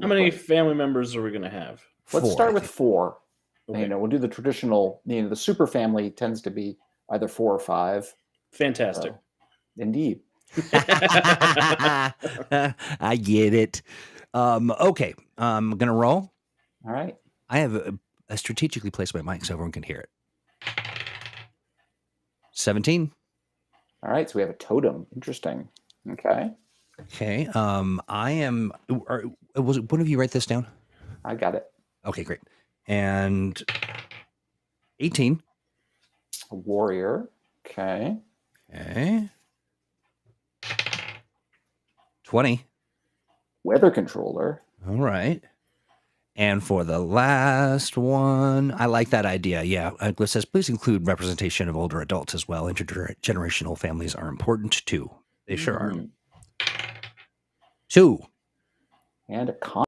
How many family members are we going to have? Let's Four, start with four. Okay. You know, we'll do the traditional. You know, the super family tends to be either four or five. Fantastic. So, indeed. I get it. Um, okay, I'm gonna roll. All right. I have a, a strategically placed my mic so everyone can hear it. Seventeen. All right. So we have a totem. Interesting. Okay. Okay. Um, I am. Are, was it one of you write this down? I got it. Okay, great. And eighteen. A warrior. Okay. Okay. Twenty. Weather controller. All right. And for the last one, I like that idea. Yeah. uh, says, please include representation of older adults as well. Intergenerational families are important too. They sure are. Two. And a con.